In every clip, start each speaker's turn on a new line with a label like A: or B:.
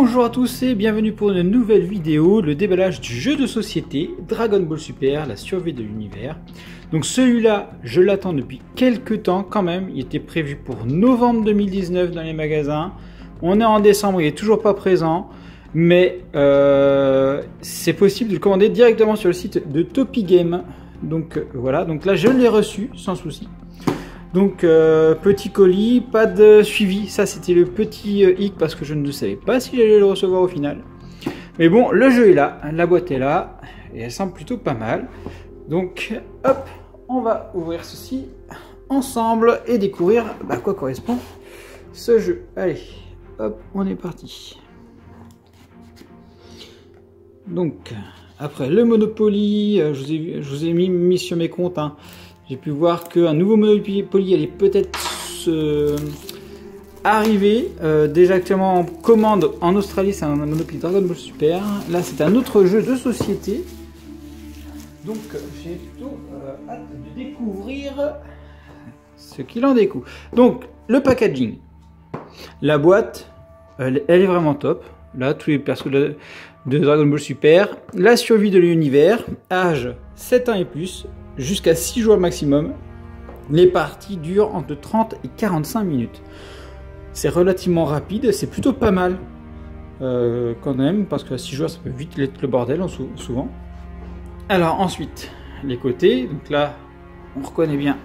A: Bonjour à tous et bienvenue pour une nouvelle vidéo, le déballage du jeu de société Dragon Ball Super, la survie de l'univers. Donc celui-là, je l'attends depuis quelques temps quand même, il était prévu pour novembre 2019 dans les magasins. On est en décembre, il est toujours pas présent, mais euh, c'est possible de le commander directement sur le site de Topi Game. Donc euh, voilà, donc là je l'ai reçu sans souci. Donc euh, petit colis, pas de suivi, ça c'était le petit euh, hic parce que je ne savais pas si j'allais le recevoir au final. Mais bon, le jeu est là, la boîte est là, et elle semble plutôt pas mal. Donc hop, on va ouvrir ceci ensemble et découvrir à quoi correspond ce jeu. Allez, hop, on est parti. Donc, après le Monopoly, euh, je vous ai, mis sur mes comptes, hein. J'ai pu voir qu'un nouveau Monopoly allait peut-être se arriver. Euh, déjà actuellement en commande en Australie, c'est un Monopoly Dragon Ball Super. Là, c'est un autre jeu de société. Donc, j'ai plutôt euh, hâte de découvrir ce qu'il en découle. Donc, le packaging. La boîte, elle, est vraiment top. Là, tous les persos de, de Dragon Ball Super. La survie de l'univers, âge 7 ans et plus, jusqu'à 6 joueurs maximum. Les parties durent entre 30 et 45 minutes. C'est relativement rapide, c'est plutôt pas mal euh, quand même, parce que 6 joueurs ça peut vite être le bordel sou- souvent. Alors ensuite, les côtés, donc là on reconnaît bien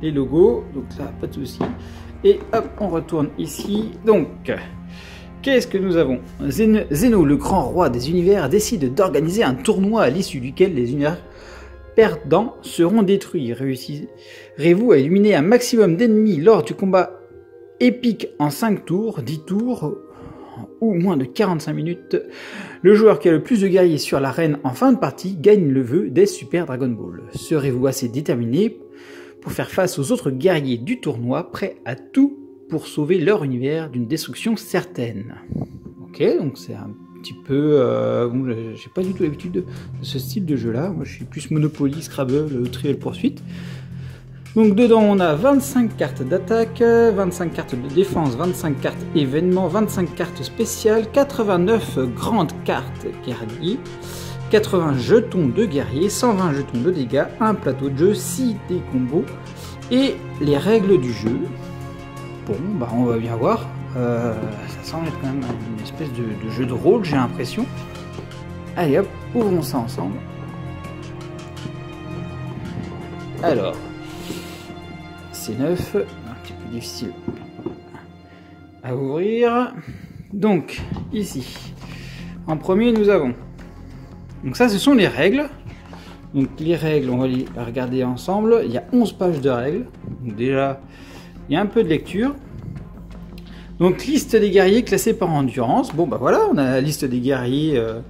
A: les logos, donc là pas de souci. Et hop, on retourne ici. Donc, Qu'est-ce que nous avons? Zeno, le grand roi des univers, décide d'organiser un tournoi à l'issue duquel les univers perdants seront détruits. Réussirez-vous à éliminer un maximum d'ennemis lors du combat épique en 5 tours, 10 tours ou moins de 45 minutes? Le joueur qui a le plus de guerriers sur l'arène en fin de partie gagne le vœu des Super Dragon Ball. Serez-vous assez déterminé pour faire face aux autres guerriers du tournoi prêts à tout pour sauver leur univers d'une destruction certaine? Ok, donc c'est un petit peu... Euh, bon, j'ai pas du tout l'habitude de, ce style de jeu-là. Moi, je suis plus Monopoly, Scrabble, euh, Trial Poursuite. Donc dedans, on a 25 cartes d'attaque, 25 cartes de défense, 25 cartes événements, 25 cartes spéciales, 89 grandes cartes guerriers, 80 jetons de guerrier, 120 jetons de dégâts, un plateau de jeu, 6 des combos et les règles du jeu. Bon, bah on va bien voir. Euh, ça semble être quand même une espèce de, jeu de rôle, j'ai l'impression. Allez hop, ouvrons ça ensemble. Alors, c'est neuf, un petit peu difficile à ouvrir. Donc, ici, en premier, nous avons. Donc ça, ce sont les règles. Donc les règles, on va les regarder ensemble. Il y a 11 pages de règles. Donc déjà, il y a un peu de lecture. Donc liste des guerriers classés par endurance. Bon bah voilà, on a la liste des guerriers euh,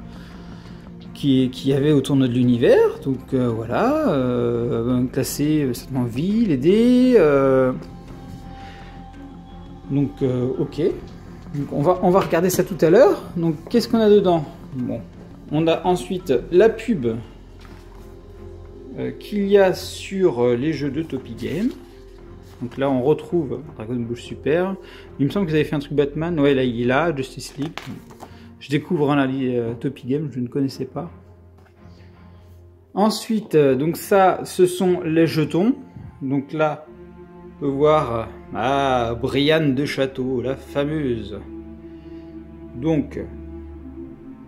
A: qui, qui avait au de l'univers. Donc euh, voilà, euh, classé certainement dés. euh. donc ok. Donc, on, va, on va regarder ça tout à l'heure. Donc qu'est-ce qu'on a dedans? Bon, on a ensuite la pub qu'il y a sur les jeux de Topi Game. Donc là, on retrouve Dragon Ball Super. Il me semble que vous avez fait un truc Batman. Ouais, là, il est là, Justice League. Je découvre un euh, Topi Game, je ne connaissais pas. Ensuite, euh, donc ça, ce sont les jetons. Donc là, on peut voir euh, ah, Brianne de Château, la fameuse. Donc,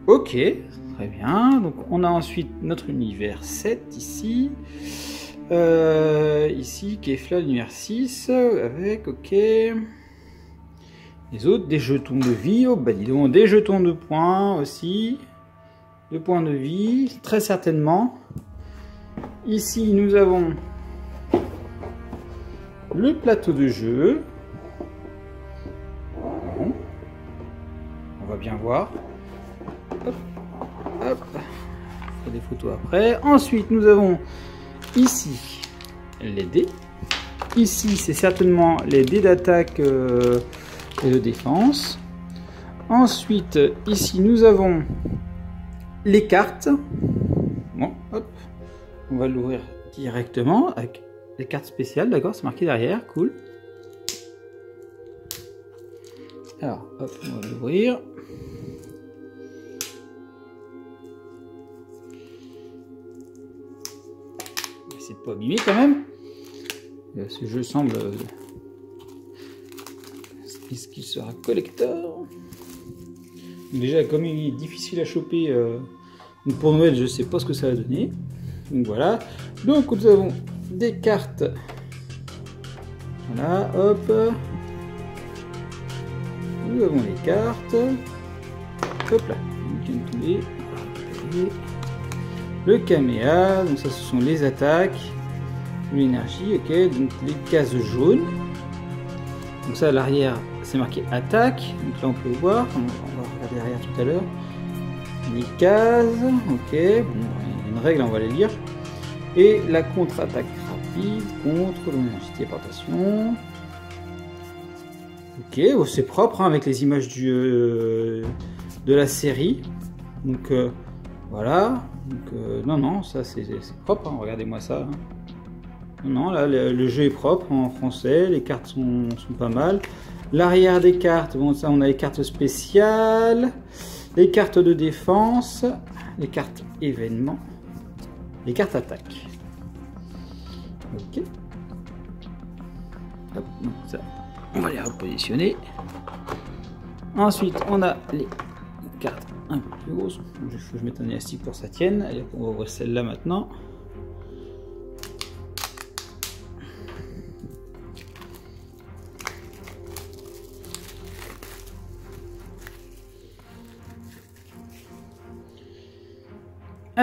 A: ok, très bien. Donc on a ensuite notre univers 7 ici. Euh, ici, Kefla l'univers 6, avec, ok. Les autres, des jetons de vie, oh bah dis donc, des jetons de points aussi. De points de vie, très certainement. Ici, nous avons le plateau de jeu. On va bien voir. Hop, ferai des photos après. Ensuite, nous avons ici les dés. Ici, c'est certainement les dés d'attaque euh, et de défense. Ensuite, ici, nous avons les cartes. Bon, hop. On va l'ouvrir directement avec les cartes spéciales, d'accord C'est marqué derrière, cool. Alors, hop, on va l'ouvrir. Pas abîmer quand même. Euh, ce jeu semble. Euh, est-ce qu'il sera collector Déjà, comme il est difficile à choper euh, pour Noël, je sais pas ce que ça va donner. Donc voilà. Donc nous avons des cartes. Voilà, hop. Nous avons les cartes. Hop là. Le caméa, donc ça ce sont les attaques. L'énergie, ok. Donc les cases jaunes. Donc ça à l'arrière c'est marqué attaque. Donc là on peut voir. On va regarder derrière tout à l'heure. Les cases, ok. Bon, une règle, on va les lire. Et la contre-attaque rapide contre l'énergie de téléportation. Ok, oh, c'est propre hein, avec les images du, euh, de la série. Donc euh, voilà. Donc, euh, non, non, ça c'est propre. Hein, regardez-moi ça. Hein. Non, là le, jeu est propre en français. Les cartes sont, pas mal. L'arrière des cartes, bon ça on a les cartes spéciales, les cartes de défense, les cartes événements, les cartes attaque. Ok. Hop, donc ça, on va les repositionner. Ensuite, on a les cartes un peu plus grosses. Il un élastique pour ça tienne. Allez, on va voir celle-là maintenant.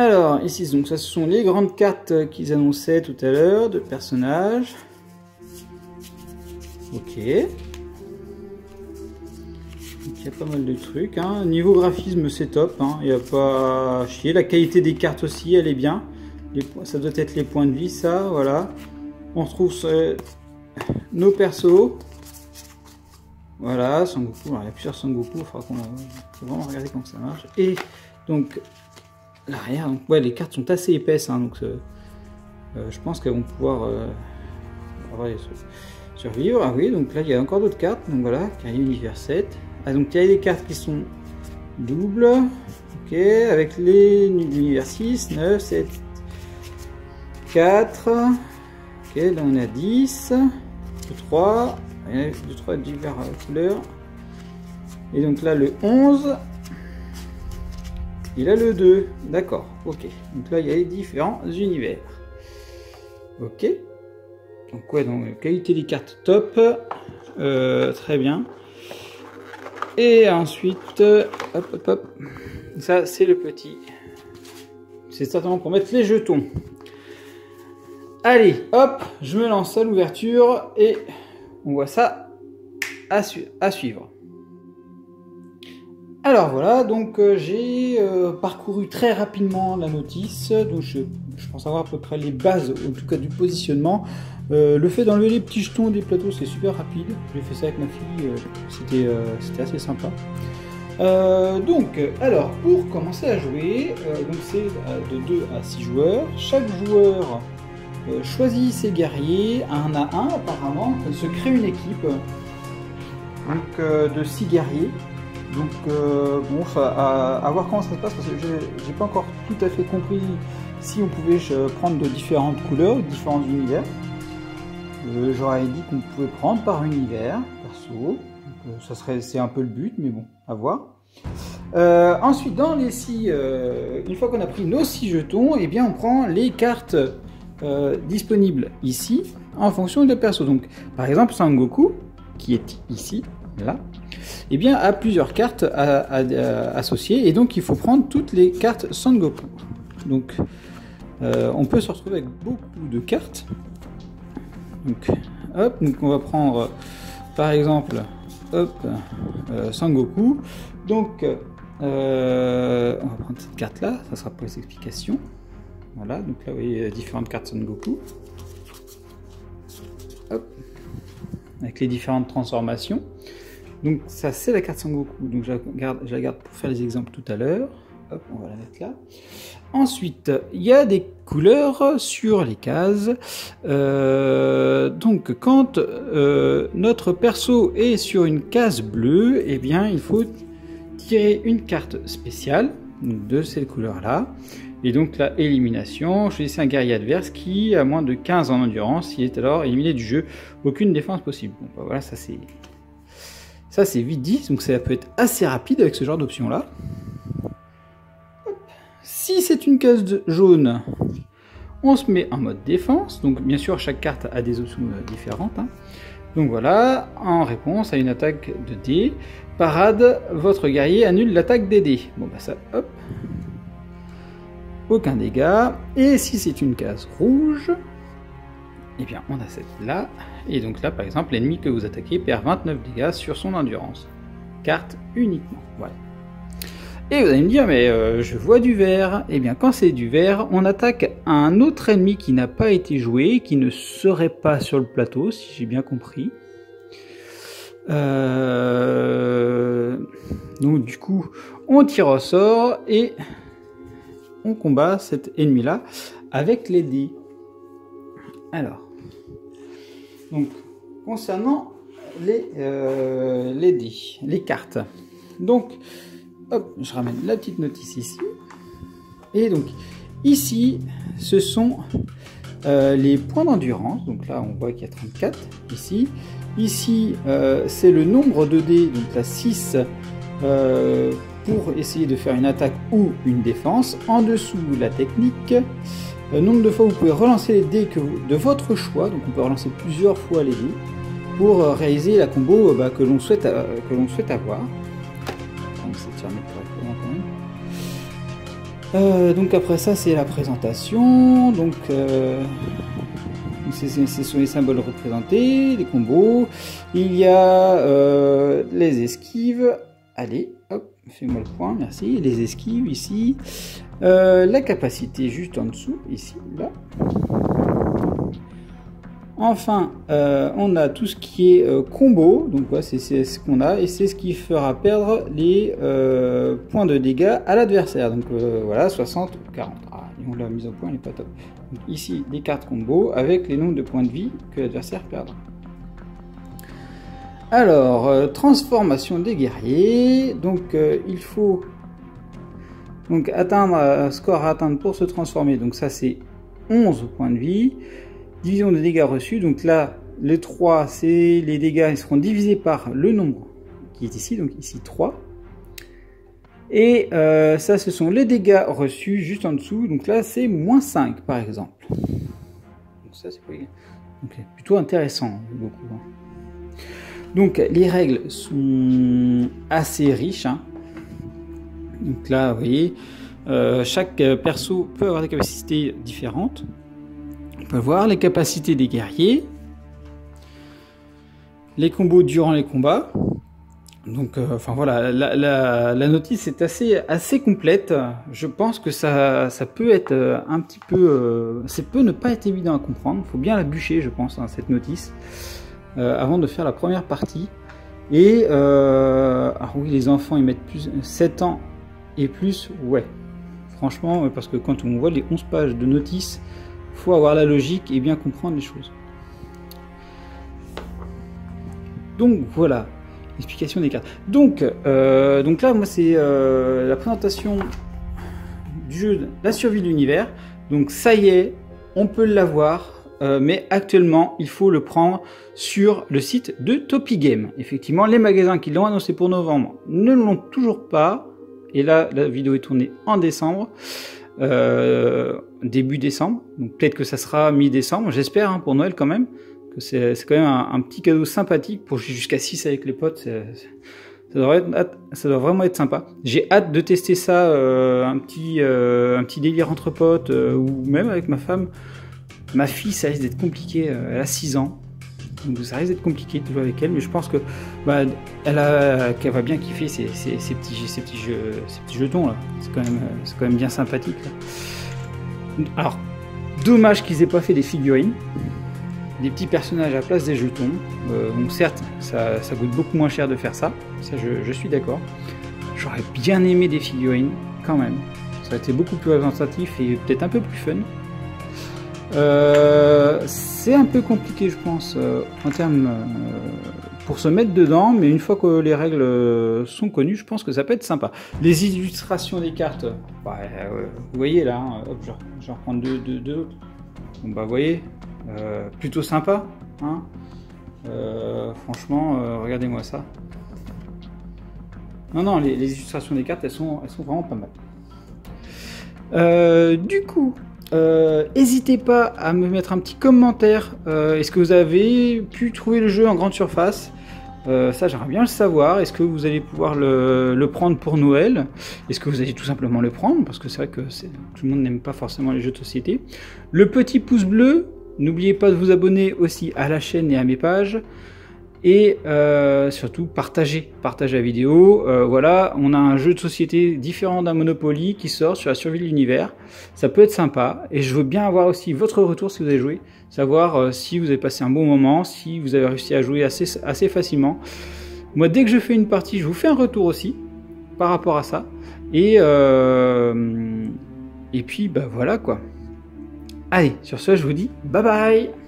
A: Alors, ici, donc ça, ce sont les grandes cartes qu'ils annonçaient tout à l'heure de personnages. Ok. il y a pas mal de trucs. Hein. Niveau graphisme, c'est top. Hein. Il n'y a pas à chier. La qualité des cartes aussi, elle est bien. ça doit être les points de vie, ça. Voilà. On retrouve nos persos. Voilà, Sangoku. Il y a plusieurs Sangoku. Il faudra qu'on vraiment regarder comment ça marche. Et donc, les cartes sont assez épaisses, hein, donc euh, je pense qu'elles vont pouvoir euh, survivre. Ah oui, donc là il y a encore d'autres cartes. Donc voilà, carrière univers 7. Ah donc il y a des cartes qui sont doubles. Ok, avec les univers 6, 9, 7, 4. Ok, là on a 10, 3, 2, 3 divers couleurs. Et donc là le 11, il a le 2. D'accord. Ok. Donc là, il y a les différents univers. Ok. Donc ouais, donc qualité des cartes top. Euh, très bien. Et ensuite, hop, hop, hop. Ça, c'est le petit. C'est certainement pour mettre les jetons. Allez, hop, je me lance à l'ouverture et on voit ça à, à suivre. Alors voilà, donc euh, j'ai euh, parcouru très rapidement la notice, donc je, pense avoir à peu près les bases, en tout cas du positionnement. Euh, le fait d'enlever les petits jetons des plateaux, c'est super rapide. J'ai fait ça avec ma fille, c'était assez sympa. donc, alors, pour commencer à jouer, c'est de 2 à 6 joueurs. Chaque joueur choisit ses guerriers, un à un apparemment, se crée une équipe de 6 guerriers. Donc euh, bon, à, voir comment ça se passe parce que j'ai pas encore tout à fait compris si on pouvait prendre de différentes couleurs, différents univers. Euh, j'aurais dit qu'on pouvait prendre par univers, perso. Euh, ça serait, c'est un peu le but, mais bon, à voir. ensuite, dans les six, une fois qu'on a pris nos six jetons, et eh bien on prend les cartes disponibles ici en fonction de perso. Donc, par exemple, Sangoku, qui est ici, là, eh bien, a plusieurs cartes associées et donc il faut prendre toutes les cartes Sangoku. Donc, euh, on peut se retrouver avec beaucoup de cartes. Donc, hop, donc on va prendre par exemple, hop, euh, Sangoku. Donc, euh, on va prendre cette carte là, ça sera pour les explications. Voilà, donc là vous voyez différentes cartes Sangoku. Hop, avec les différentes transformations. Donc ça c'est la carte Sangoku, donc je la, garde, pour faire les exemples tout à l'heure. Hop, on va la mettre là. Ensuite, il y a des couleurs sur les cases. Euh, donc quand euh, notre perso est sur une case bleue, eh bien il faut tirer une carte spéciale de cette couleur là. Et donc la élimination, choisissez un guerrier adverse qui a moins de 15 en endurance, il est alors éliminé du jeu, aucune défense possible. Bon bah voilà, ça c'est ça c'est vite dit, donc ça peut être assez rapide avec ce genre d'option là. Si c'est une case jaune, on se met en mode défense, donc bien sûr chaque carte a des options euh, différentes. Hein. Donc voilà, en réponse à une attaque de dés, parade, votre guerrier annule l'attaque des dés. Bon bah ça, hop, aucun dégât. Et si c'est une case rouge, eh bien on a cette là. Et donc là par exemple, l'ennemi que vous attaquez perd 29 dégâts sur son endurance. Carte uniquement, voilà. Et vous allez me dire, mais euh, je vois du vert. Eh bien, quand c'est du vert, on attaque un autre ennemi qui n'a pas été joué, qui ne serait pas sur le plateau, si j'ai bien compris. Euh, donc, du coup, on tire au sort et on combat cet ennemi-là avec les dés. Alors, donc, concernant les, euh, les dés, les cartes. Donc, Hop, je ramène la petite notice ici. Et donc, ici, ce sont euh, les points d'endurance. Donc là, on voit qu'il y a 34 ici. Ici, euh, c'est le nombre de dés, donc la 6 euh, pour essayer de faire une attaque ou une défense. En dessous, la technique. Le nombre de fois vous pouvez relancer les dés de votre choix. Donc on peut relancer plusieurs fois les dés pour réaliser la combo bah, que l'on souhaite, l'on souhaite avoir. Euh, donc après ça c'est la présentation, donc euh, ce sont les symboles représentés, les combos, il y a euh, les esquives, allez hop, fais-moi le point, merci, les esquives ici, la capacité juste en dessous, ici, là, Enfin, euh, on a tout ce qui est euh, combo, donc c'est ce qu'on a, et c'est ce qui fera perdre les euh, points de dégâts à l'adversaire. Donc voilà, 60 ou 40. Ah, la mise au point n'est pas top. ici, des cartes combo avec les nombres de points de vie que l'adversaire perdra. Alors, transformation des guerriers. Donc il faut atteindre un score à atteindre pour se transformer. Donc ça c'est 11 points de vie. Division des dégâts reçus, donc là, les 3, c'est les dégâts, ils seront divisés par le nombre qui est ici, donc ici 3. Et euh, ça, ce sont les dégâts reçus juste en dessous, donc là, c'est moins 5 par exemple. Donc ça, c'est plutôt intéressant, beaucoup. Hein. Donc les règles sont assez riches. Hein. Donc là, vous voyez, euh, chaque perso peut avoir des capacités différentes. On peut voir les capacités des guerriers, les combos durant les combats. Donc, euh, enfin voilà, la, notice est assez, complète. Je pense que ça, peut être euh, un petit peu, euh, ça peut ne pas être évident à comprendre. Il faut bien la bûcher, je pense, hein, cette notice, avant de faire la première partie. Et, alors oui, les enfants, ils mettent plus 7 ans et plus, ouais. Franchement, parce que quand on voit les 11 pages de notice, faut avoir la logique et bien comprendre les choses. Donc voilà, explication des cartes. Donc, euh, donc là, moi, c'est euh, la présentation du jeu La survie de l'univers. Donc ça y est, on peut l'avoir. Euh, mais actuellement, il faut le prendre sur le site de Topi Game. Effectivement, les magasins qui l'ont annoncé pour novembre ne l'ont toujours pas. Et là, la vidéo est tournée en décembre. Euh, début décembre. Donc peut-être que ça sera mi-décembre, j'espère hein, pour Noël quand même. Que c'est quand même un, petit cadeau sympathique pour jusqu'à 6 avec les potes. Ça, devrait être, ça doit vraiment être sympa. J'ai hâte de tester ça, euh, un, petit, euh, un petit délire entre potes, ou même avec ma femme. Ma fille, ça risque d'être compliqué, elle a 6 ans. Donc ça risque d'être compliqué de jouer avec elle, mais je pense bah, elle a, qu'elle va bien kiffer ces, petits, petits, jeux, petits jetons là. C'est quand même, c'est quand même bien sympathique. Alors, dommage qu'ils aient pas fait des figurines, des petits personnages à place des jetons. Euh, donc certes, ça, ça, coûte beaucoup moins cher de faire ça. Ça, je, je suis d'accord. J'aurais bien aimé des figurines, quand même. Ça aurait été beaucoup plus représentatif et peut-être un peu plus fun. Euh, c'est un peu compliqué, je pense, euh, en termes euh, pour se mettre dedans, mais une fois que les règles sont connues, je pense que ça peut être sympa. Les illustrations des cartes, bah, vous voyez là, hein, hop, je, vais reprendre deux, deux, deux. Bon, bah, vous voyez, plutôt sympa. Hein franchement, regardez-moi ça. Non, non, les, illustrations des cartes, elles sont, elles sont vraiment pas mal. Du coup, n'hésitez euh, pas à me mettre un petit commentaire. Euh, est-ce que vous avez pu trouver le jeu en grande surface? Ça, j'aimerais bien le savoir. Est-ce que vous allez pouvoir le, prendre pour Noël? Est-ce que vous allez tout simplement le prendre? Parce que c'est vrai que tout le monde n'aime pas forcément les jeux de société. Le petit pouce bleu. N'oubliez pas de vous abonner aussi à la chaîne et à mes pages et euh, surtout partager, partager la vidéo. Euh, voilà, on a un jeu de société différent d'un Monopoly qui sort sur la survie de l'univers. Ça peut être sympa et je veux bien avoir aussi votre retour si vous avez joué, savoir euh, si vous avez passé un bon moment, si vous avez réussi à jouer assez, assez facilement. Moi, dès que je fais une partie, je vous fais un retour aussi par rapport à ça. Et, et puis, bah voilà quoi. Allez, sur ce, je vous dis bye bye